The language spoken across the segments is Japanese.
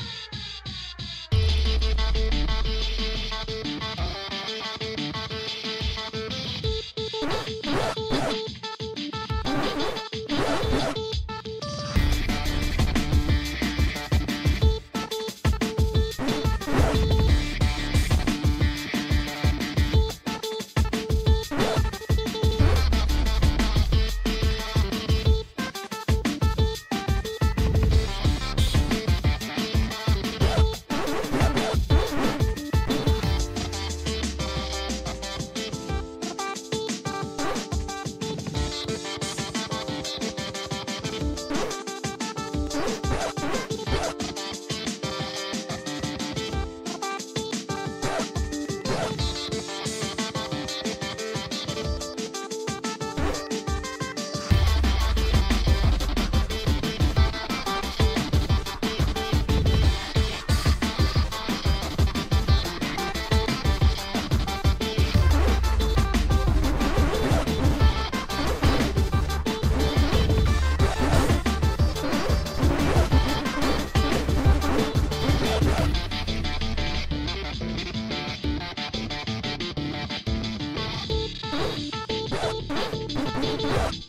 you Yeah.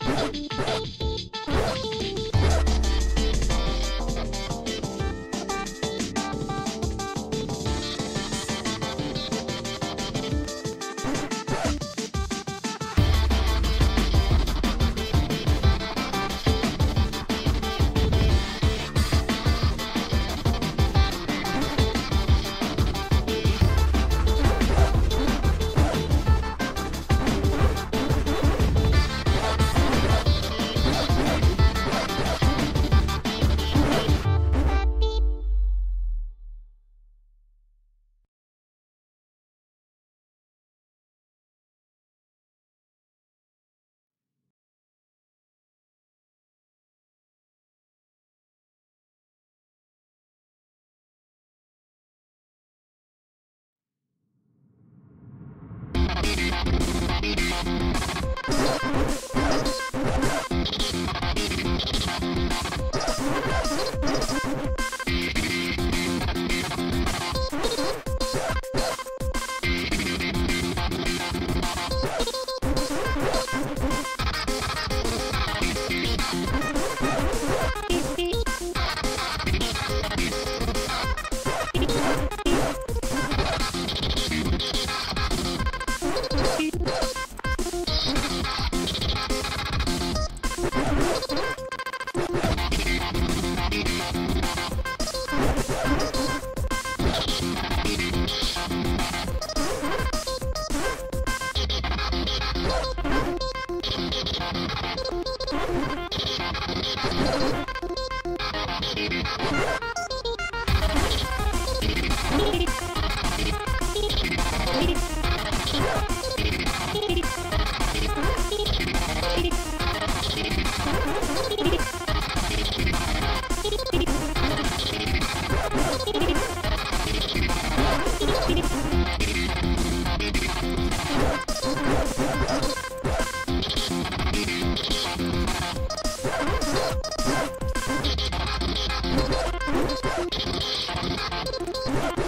Beep.